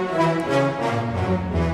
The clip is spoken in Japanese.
Música